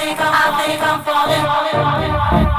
think I'm falling, falling, falling, falling, falling.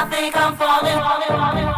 I think I'm falling, falling, falling.